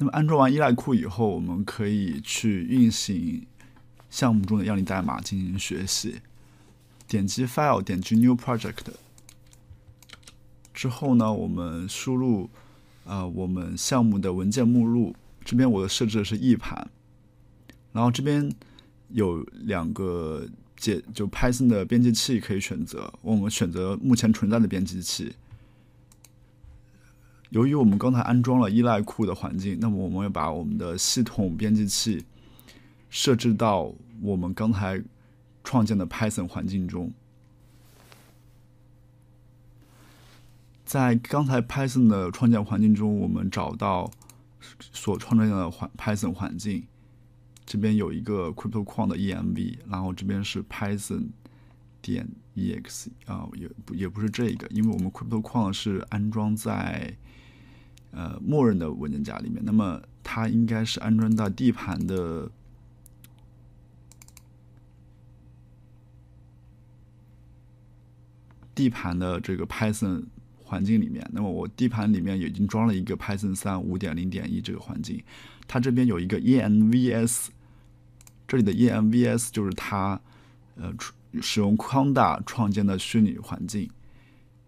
那么安装完依赖库以后，我们可以去运行项目中的样例代码进行学习。点击 File，点击 New Project 之后呢，我们输入呃我们项目的文件目录。这边我的设置的是 E 盘，然后这边有两个解就 Python 的编辑器可以选择，我们选择目前存在的编辑器。由于我们刚才安装了依赖库的环境，那么我们要把我们的系统编辑器设置到我们刚才创建的 Python 环境中。在刚才 Python 的创建环境中，我们找到所创建的环 Python 环境，这边有一个 Crypto 矿的 EMV，然后这边是 Python 点 ex 啊，也不也不是这个，因为我们 CryptoQuant 是安装在呃，默认的文件夹里面，那么它应该是安装到 D 盘的 D 盘的这个 Python 环境里面。那么我 D 盘里面已经装了一个 Python 三五点零点一这个环境，它这边有一个 envs，这里的 envs 就是它呃使用 Conda 创建的虚拟环境。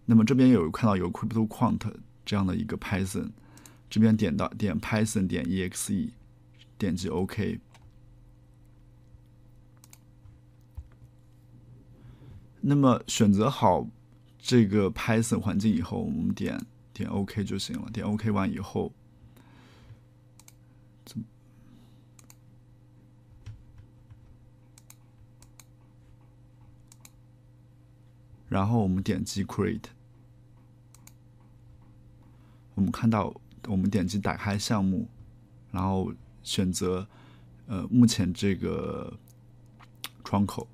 那么这边有看到有 CryptoQuant。这样的一个 Python，这边点到点 Python 点 exe，点击 OK。那么选择好这个 Python 环境以后，我们点点 OK 就行了。点 OK 完以后，然后我们点击 Create。我们看到，我们点击打开项目，然后选择呃目前这个窗口。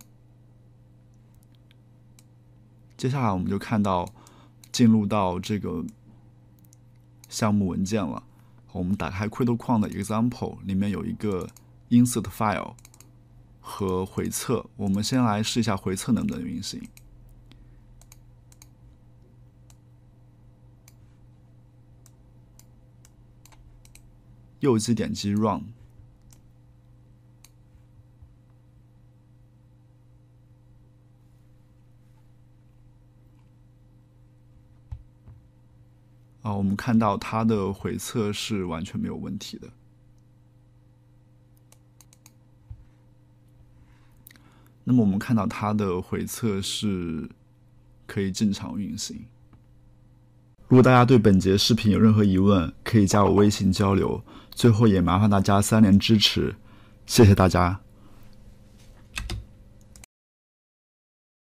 接下来我们就看到进入到这个项目文件了。我们打开 Crypto 框的 example，里面有一个 insert file 和回测。我们先来试一下回测能不能运行。右击点击 Run。啊，我们看到它的回测是完全没有问题的。那么我们看到它的回测是可以正常运行。如果大家对本节视频有任何疑问，可以加我微信交流。最后也麻烦大家三连支持，谢谢大家。